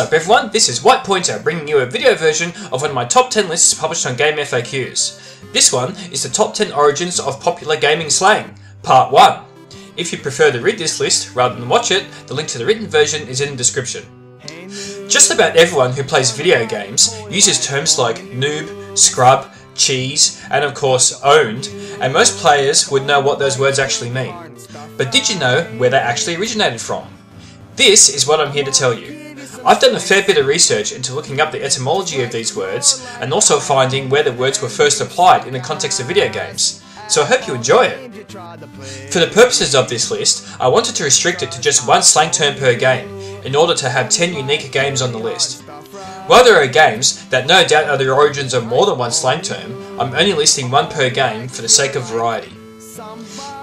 up everyone, this is White Pointer bringing you a video version of one of my top 10 lists published on GameFAQs. This one is the top 10 origins of popular gaming slang, part 1. If you prefer to read this list rather than watch it, the link to the written version is in the description. Just about everyone who plays video games uses terms like noob, scrub, cheese, and of course owned, and most players would know what those words actually mean. But did you know where they actually originated from? This is what I'm here to tell you. I've done a fair bit of research into looking up the etymology of these words and also finding where the words were first applied in the context of video games, so I hope you enjoy it. For the purposes of this list, I wanted to restrict it to just one slang term per game, in order to have 10 unique games on the list. While there are games that no doubt are the origins of more than one slang term, I'm only listing one per game for the sake of variety.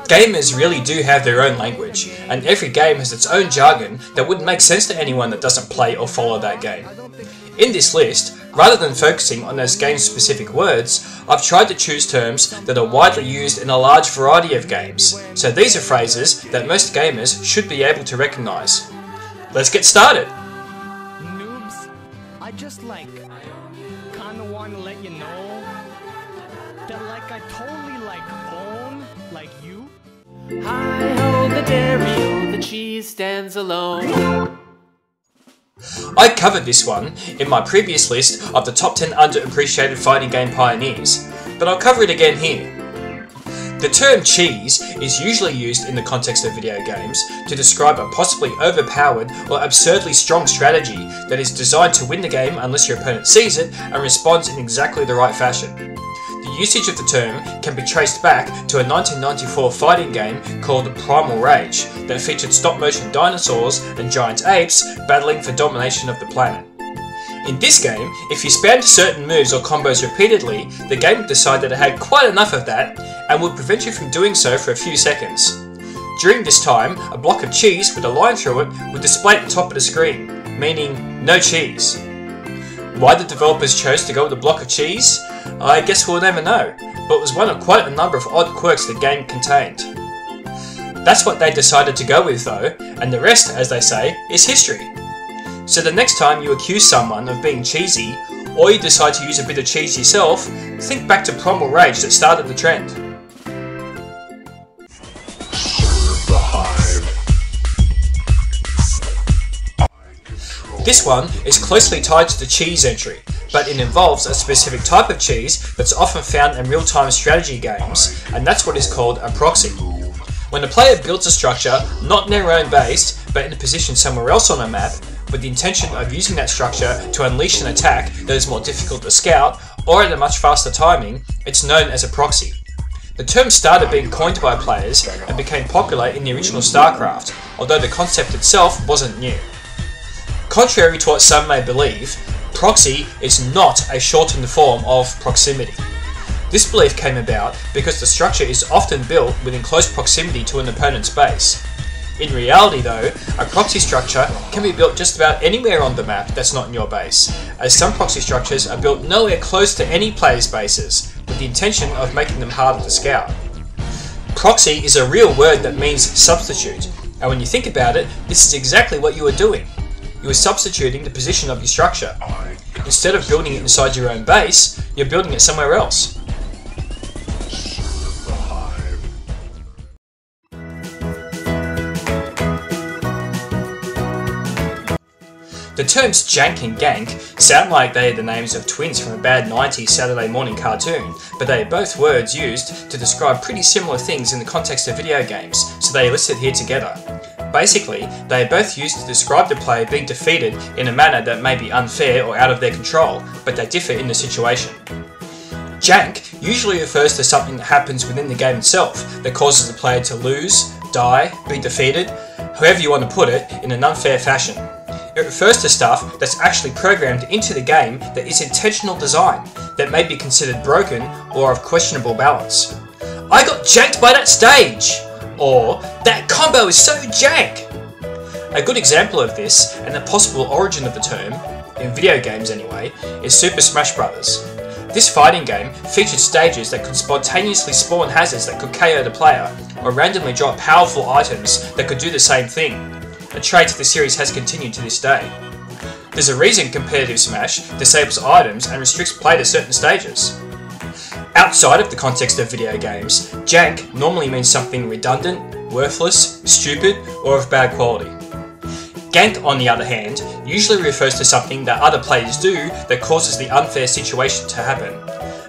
Gamers really do have their own language, and every game has its own jargon that wouldn't make sense to anyone that doesn't play or follow that game. In this list, rather than focusing on those game-specific words, I've tried to choose terms that are widely used in a large variety of games, so these are phrases that most gamers should be able to recognise. Let's get started! Noobs, I just like Hi ho, the dairy, the cheese stands alone. I covered this one in my previous list of the top 10 underappreciated fighting game pioneers, but I'll cover it again here. The term cheese is usually used in the context of video games to describe a possibly overpowered or absurdly strong strategy that is designed to win the game unless your opponent sees it and responds in exactly the right fashion. Usage of the term can be traced back to a 1994 fighting game called Primal Rage that featured stop motion dinosaurs and giant apes battling for domination of the planet. In this game, if you spammed certain moves or combos repeatedly, the game would decide that it had quite enough of that and would prevent you from doing so for a few seconds. During this time, a block of cheese with a line through it would display at the top of the screen, meaning no cheese. Why the developers chose to go with a block of cheese? I guess we'll never know, but was one of quite a number of odd quirks the game contained. That's what they decided to go with though, and the rest, as they say, is history. So the next time you accuse someone of being cheesy, or you decide to use a bit of cheese yourself, think back to Primal Rage that started the trend. This one is closely tied to the cheese entry, but it involves a specific type of cheese that's often found in real-time strategy games, and that's what is called a proxy. When a player builds a structure not in their own base, but in a position somewhere else on a map, with the intention of using that structure to unleash an attack that is more difficult to scout, or at a much faster timing, it's known as a proxy. The term started being coined by players and became popular in the original StarCraft, although the concept itself wasn't new. Contrary to what some may believe, proxy is not a shortened form of proximity. This belief came about because the structure is often built within close proximity to an opponent's base. In reality though, a proxy structure can be built just about anywhere on the map that's not in your base, as some proxy structures are built nowhere close to any player's bases, with the intention of making them harder to scout. Proxy is a real word that means substitute, and when you think about it, this is exactly what you are doing. You are substituting the position of your structure. Instead of building it inside your own base, you're building it somewhere else. The terms jank and gank sound like they are the names of twins from a bad 90s Saturday morning cartoon, but they are both words used to describe pretty similar things in the context of video games, so they are listed here together. Basically, they are both used to describe the player being defeated in a manner that may be unfair or out of their control, but they differ in the situation. Jank usually refers to something that happens within the game itself that causes the player to lose, die, be defeated, however you want to put it, in an unfair fashion. It refers to stuff that's actually programmed into the game that is intentional design, that may be considered broken or of questionable balance. I got janked by that stage! Or, that combo is so jank! A good example of this, and the possible origin of the term, in video games anyway, is Super Smash Bros. This fighting game featured stages that could spontaneously spawn hazards that could KO the player, or randomly drop powerful items that could do the same thing. A trait the series has continued to this day. There's a reason competitive Smash disables items and restricts play to certain stages. Outside of the context of video games, jank normally means something redundant, worthless, stupid, or of bad quality. Gank, on the other hand, usually refers to something that other players do that causes the unfair situation to happen.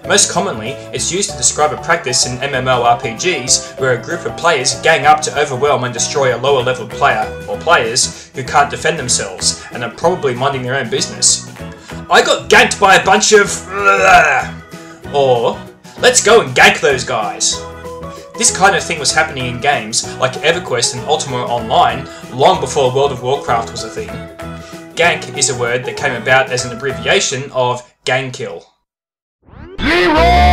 Most commonly, it's used to describe a practice in MMORPGs where a group of players gang up to overwhelm and destroy a lower level player, or players, who can't defend themselves and are probably minding their own business. I got ganked by a bunch of... Or, let's go and gank those guys. This kind of thing was happening in games like EverQuest and Ultima Online long before World of Warcraft was a thing. Gank is a word that came about as an abbreviation of gang kill. Leeroy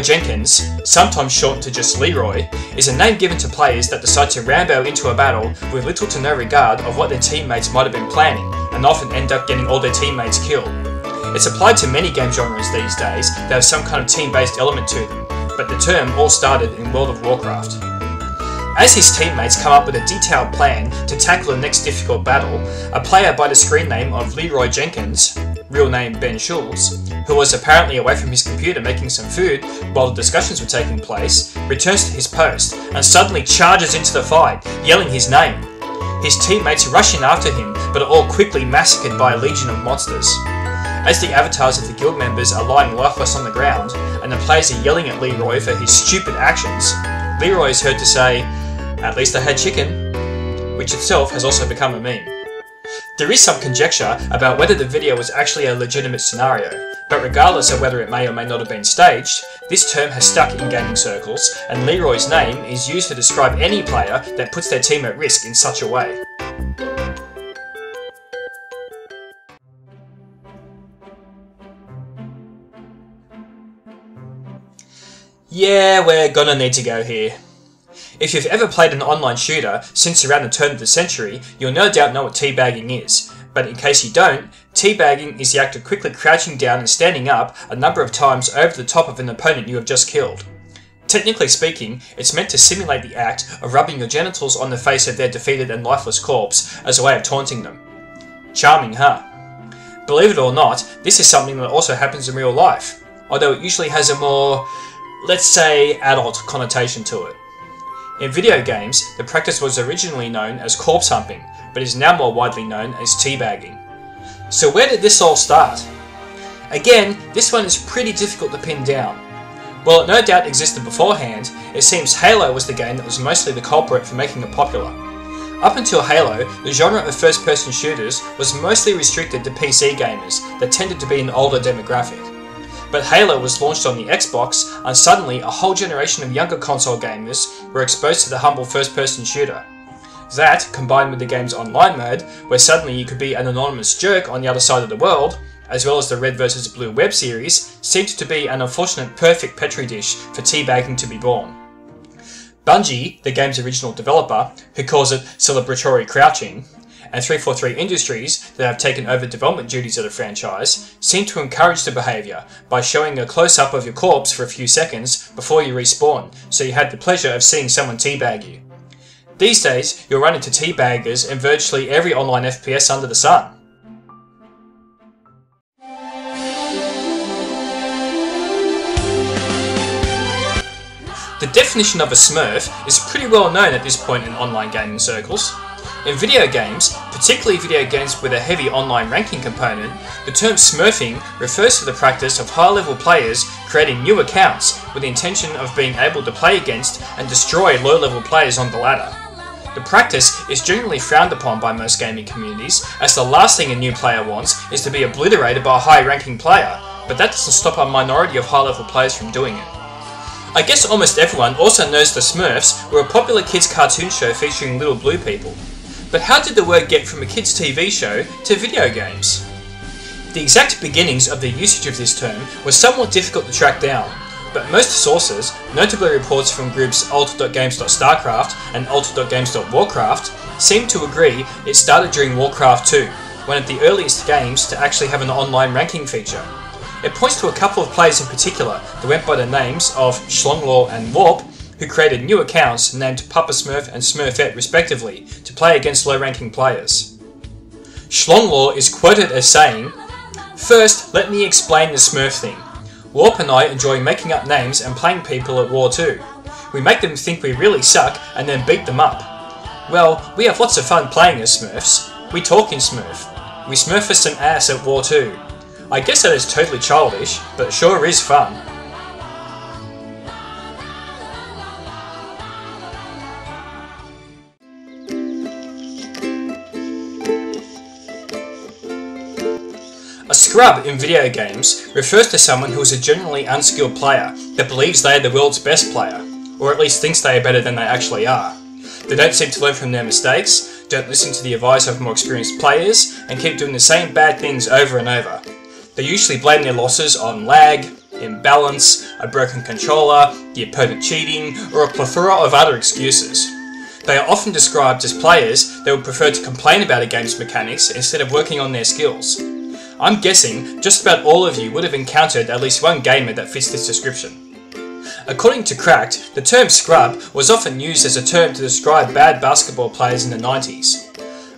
Jenkins, sometimes shortened to just Leeroy, is a name given to players that decide to rambo into a battle with little to no regard of what their teammates might have been planning, and often end up getting all their teammates killed. It's applied to many game genres these days that have some kind of team-based element to them, but the term all started in World of Warcraft. As his teammates come up with a detailed plan to tackle the next difficult battle, a player by the screen name of Leeroy Jenkins, real name Ben Schultz, who was apparently away from his computer making some food while the discussions were taking place, returns to his post and suddenly charges into the fight, yelling his name. His teammates rush in after him, but are all quickly massacred by a legion of monsters. As the avatars of the guild members are lying lifeless on the ground, and the players are yelling at Leeroy for his stupid actions, Leeroy is heard to say, At least I had chicken, which itself has also become a meme. There is some conjecture about whether the video was actually a legitimate scenario, but regardless of whether it may or may not have been staged, this term has stuck in gaming circles, and Leeroy's name is used to describe any player that puts their team at risk in such a way. Yeah, we're gonna need to go here. If you've ever played an online shooter since around the turn of the century, you'll no doubt know what teabagging is. But in case you don't, teabagging is the act of quickly crouching down and standing up a number of times over the top of an opponent you have just killed. Technically speaking, it's meant to simulate the act of rubbing your genitals on the face of their defeated and lifeless corpse as a way of taunting them. Charming, huh? Believe it or not, this is something that also happens in real life, although it usually has a more let's say, adult connotation to it. In video games, the practice was originally known as corpse humping, but is now more widely known as teabagging. So where did this all start? Again, this one is pretty difficult to pin down. While it no doubt existed beforehand, it seems Halo was the game that was mostly the culprit for making it popular. Up until Halo, the genre of first-person shooters was mostly restricted to PC gamers that tended to be an older demographic. But Halo was launched on the Xbox, and suddenly a whole generation of younger console gamers were exposed to the humble first person shooter. That, combined with the game's online mode, where suddenly you could be an anonymous jerk on the other side of the world, as well as the Red vs. Blue web series, seemed to be an unfortunate perfect petri dish for teabagging to be born. Bungie, the game's original developer, who calls it celebratory crouching, and 343 Industries, that have taken over development duties of the franchise, seem to encourage the behaviour by showing a close up of your corpse for a few seconds before you respawn, so you had the pleasure of seeing someone teabag you. These days, you'll run into teabaggers in virtually every online FPS under the sun. The definition of a smurf is pretty well known at this point in online gaming circles. In video games, particularly video games with a heavy online ranking component, the term smurfing refers to the practice of high-level players creating new accounts with the intention of being able to play against and destroy low-level players on the ladder. The practice is generally frowned upon by most gaming communities, as the last thing a new player wants is to be obliterated by a high-ranking player, but that doesn't stop a minority of high-level players from doing it. I guess almost everyone also knows the Smurfs were a popular kids cartoon show featuring little blue people. But how did the word get from a kids' TV show to video games? The exact beginnings of the usage of this term was somewhat difficult to track down, but most sources, notably reports from groups alt.games.starcraft and alt.games.warcraft, seem to agree it started during Warcraft 2, one of the earliest games to actually have an online ranking feature. It points to a couple of players in particular that went by the names of Shlonglor and Warp, who created new accounts named Papa Smurf and Smurfette respectively play against low ranking players. Shlonglor is quoted as saying, First, let me explain the Smurf thing. Warp and I enjoy making up names and playing people at War2. We make them think we really suck and then beat them up. Well, we have lots of fun playing as Smurfs. We talk in Smurf. We Smurf us some ass at War2. I guess that is totally childish, but sure is fun. Scrub in video games refers to someone who is a generally unskilled player that believes they are the world's best player, or at least thinks they are better than they actually are. They don't seem to learn from their mistakes, don't listen to the advice of more experienced players, and keep doing the same bad things over and over. They usually blame their losses on lag, imbalance, a broken controller, the opponent cheating, or a plethora of other excuses. They are often described as players that would prefer to complain about a game's mechanics instead of working on their skills. I'm guessing just about all of you would have encountered at least one gamer that fits this description. According to Cracked, the term scrub was often used as a term to describe bad basketball players in the 90s.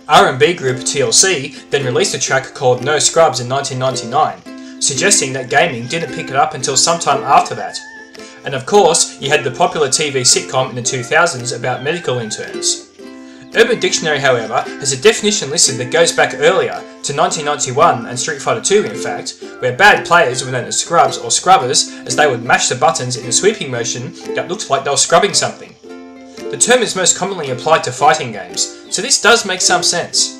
R&B group TLC then released a track called No Scrubs in 1999, suggesting that gaming didn't pick it up until sometime after that. And of course, you had the popular TV sitcom in the 2000s about medical interns. Urban Dictionary, however, has a definition listed that goes back earlier, to 1991 and Street Fighter II in fact, where bad players were known as scrubs or scrubbers as they would mash the buttons in a sweeping motion that looked like they were scrubbing something. The term is most commonly applied to fighting games, so this does make some sense.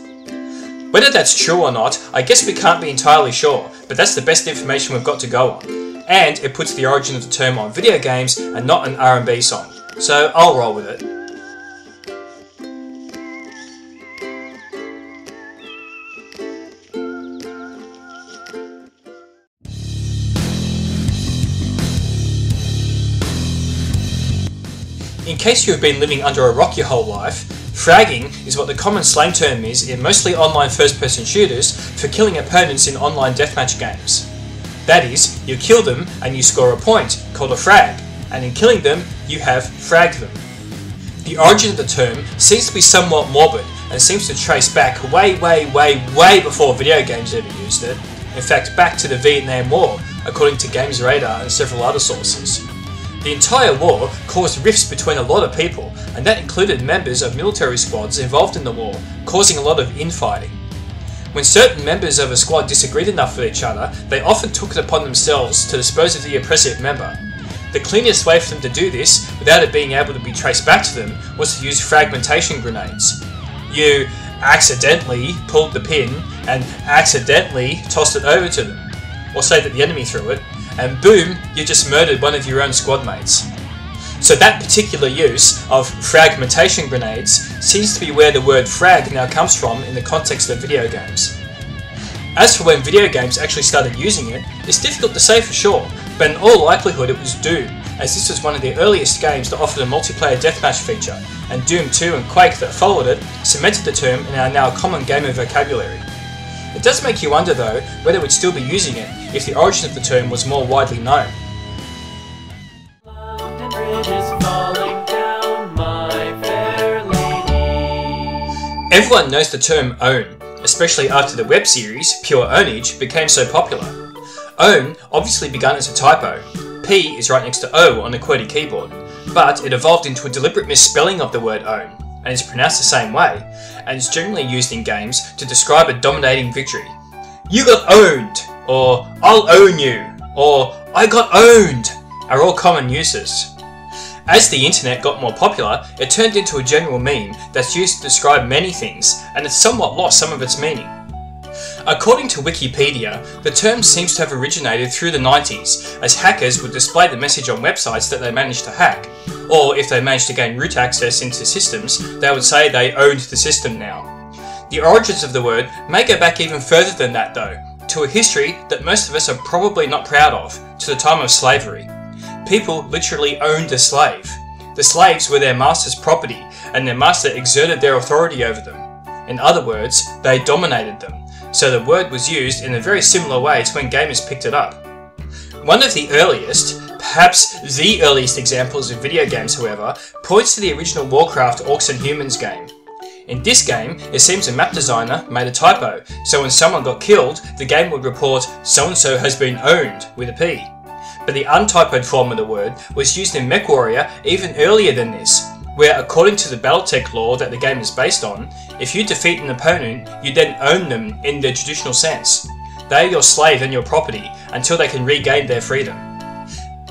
Whether that's true or not, I guess we can't be entirely sure, but that's the best information we've got to go on. And it puts the origin of the term on video games and not an R&B song. So I'll roll with it. In case you have been living under a rock your whole life, fragging is what the common slang term is in mostly online first person shooters for killing opponents in online deathmatch games. That is, you kill them and you score a point, called a frag, and in killing them, you have fragged them. The origin of the term seems to be somewhat morbid and seems to trace back way, way, way, way before video games ever used it. In fact, back to the Vietnam War, according to Games Radar and several other sources. The entire war caused rifts between a lot of people, and that included members of military squads involved in the war, causing a lot of infighting. When certain members of a squad disagreed enough with each other, they often took it upon themselves to dispose of the oppressive member. The cleanest way for them to do this, without it being able to be traced back to them, was to use fragmentation grenades. You accidentally pulled the pin and accidentally tossed it over to them, or say that the enemy threw it, and boom, you just murdered one of your own squad mates. So that particular use of fragmentation grenades seems to be where the word frag now comes from in the context of video games. As for when video games actually started using it, it's difficult to say for sure, but in all likelihood it was Doom, as this was one of the earliest games that offered a multiplayer deathmatch feature, and Doom 2 and Quake that followed it cemented the term in our now common gamer vocabulary. It does make you wonder though whether we'd still be using it if the origin of the term was more widely known. Everyone knows the term own, especially after the web series Pure Pwnage became so popular. Pwn obviously began as a typo. P is right next to O on the QWERTY keyboard, but it evolved into a deliberate misspelling of the word own, and is pronounced the same way, and is generally used in games to describe a dominating victory. You got owned, or I'll own you, or I got owned are all common uses. As the internet got more popular, it turned into a general meme that's used to describe many things, and it's somewhat lost some of its meaning. According to Wikipedia, the term seems to have originated through the 90s, as hackers would display the message on websites that they managed to hack. Or if they managed to gain root access into systems, they would say they owned the system now. The origins of the word may go back even further than that though, to a history that most of us are probably not proud of, to the time of slavery. People literally owned a slave. The slaves were their master's property, and their master exerted their authority over them. In other words, they dominated them so the word was used in a very similar way to when gamers picked it up. One of the earliest, perhaps the earliest examples of video games, however, points to the original Warcraft Orcs and Humans game. In this game, it seems a map designer made a typo, so when someone got killed, the game would report so and so has been owned with a P. But the untypoed form of the word was used in MechWarrior even earlier than this, where according to the Battletech lore that the game is based on, if you defeat an opponent, you then own them in the traditional sense. They are your slave and your property until they can regain their freedom.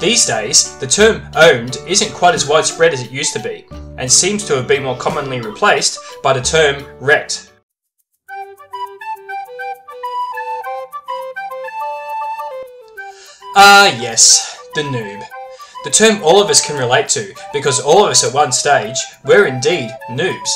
These days, the term owned isn't quite as widespread as it used to be, and seems to have been more commonly replaced by the term wrecked. Ah yes, the noob. The term all of us can relate to, because all of us at one stage were indeed noobs.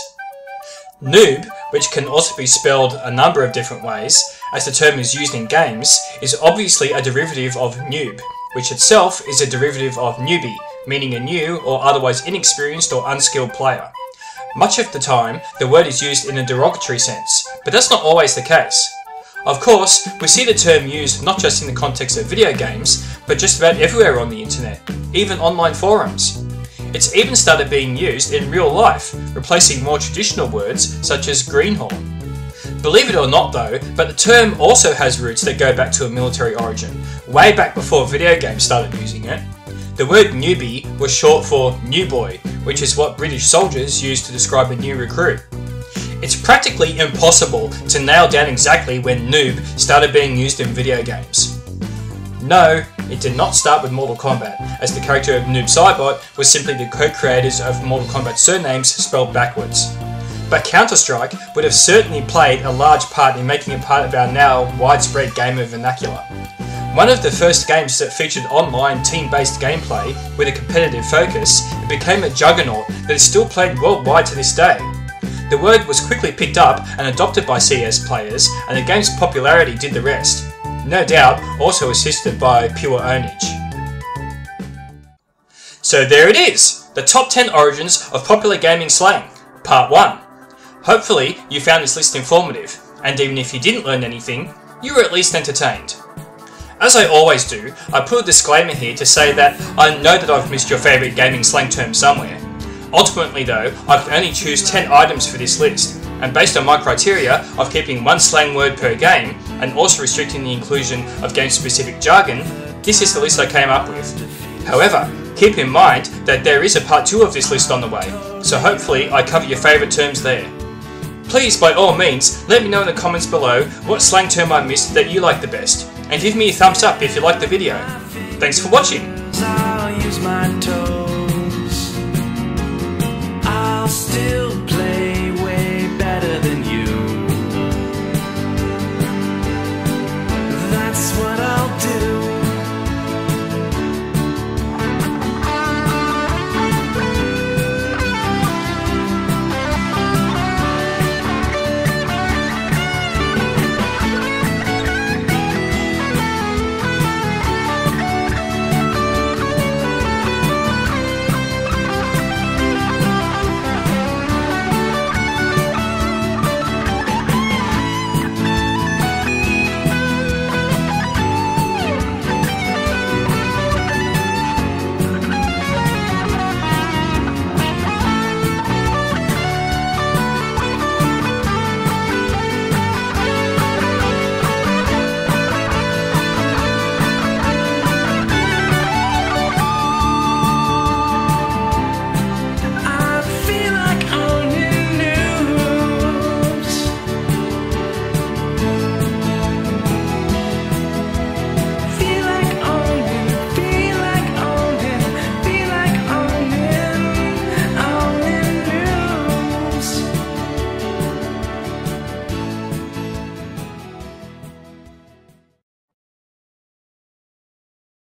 Noob, which can also be spelled a number of different ways, as the term is used in games, is obviously a derivative of noob, which itself is a derivative of newbie, meaning a new or otherwise inexperienced or unskilled player. Much of the time, the word is used in a derogatory sense, but that's not always the case. Of course, we see the term used not just in the context of video games, but just about everywhere on the internet, even online forums. It's even started being used in real life, replacing more traditional words such as greenhorn. Believe it or not though, but the term also has roots that go back to a military origin, way back before video games started using it. The word newbie was short for new boy, which is what British soldiers used to describe a new recruit. It's practically impossible to nail down exactly when noob started being used in video games. No, it did not start with Mortal Kombat, as the character of Noob Saibot was simply the co-creators of Mortal Kombat surnames spelled backwards. But Counter-Strike would have certainly played a large part in making it part of our now widespread gamer vernacular. One of the first games that featured online team-based gameplay with a competitive focus, it became a juggernaut that is still played worldwide to this day. The word was quickly picked up and adopted by CS players, and the game's popularity did the rest. No doubt, also assisted by Pure Pwnage. So there it is, the top 10 origins of popular gaming slang, part 1. Hopefully, you found this list informative, and even if you didn't learn anything, you were at least entertained. As I always do, I put a disclaimer here to say that I know that I've missed your favourite gaming slang term somewhere, Ultimately though, I can only choose 10 items for this list, and based on my criteria of keeping one slang word per game, and also restricting the inclusion of game-specific jargon, this is the list I came up with. However, keep in mind that there is a part 2 of this list on the way, so hopefully I cover your favourite terms there. Please, by all means, let me know in the comments below what slang term I missed that you like the best, and give me a thumbs up if you liked the video. Thanks for watching! Still